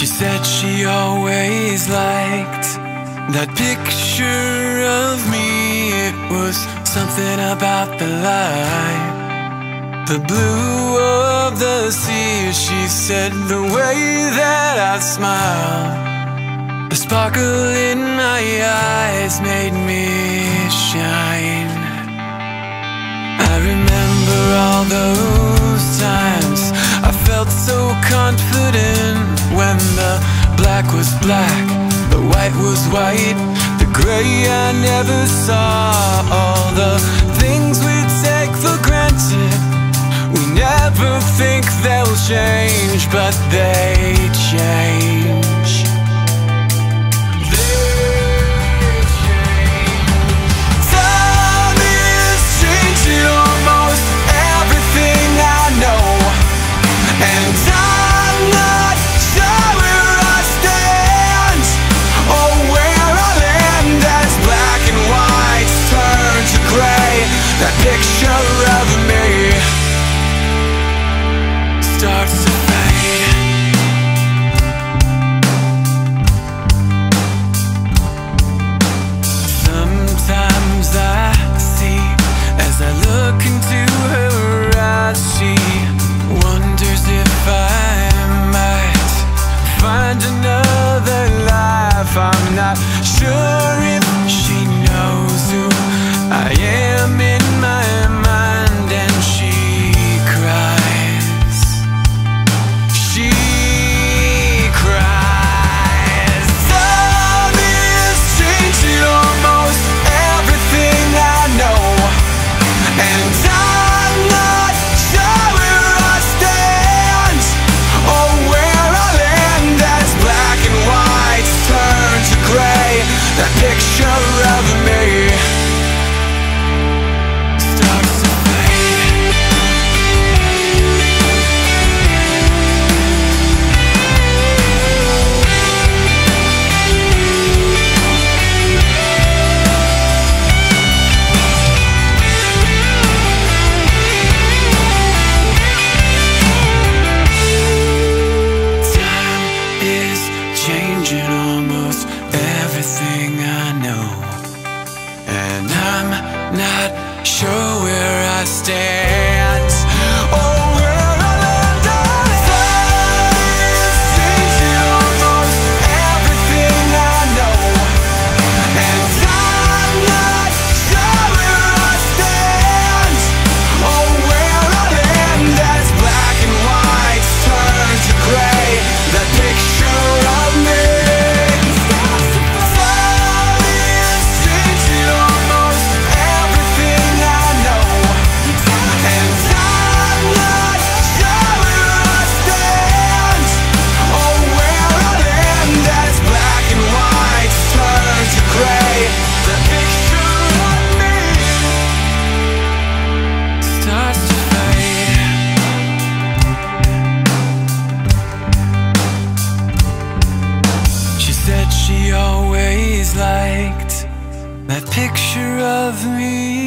She said she always liked that picture of me. It was something about the light, the blue of the sea. She said the way that I smiled, the sparkle in my eyes made me shine. Those times I felt so confident when the black was black, the white was white, the gray I never saw. All the things we take for granted, we never think they'll change, but they change. That picture of me starts to fade. Sometimes I see as I look into her eyes, she wonders if I might find another life. I'm not sure And I'm not sure where I stand. That picture of me.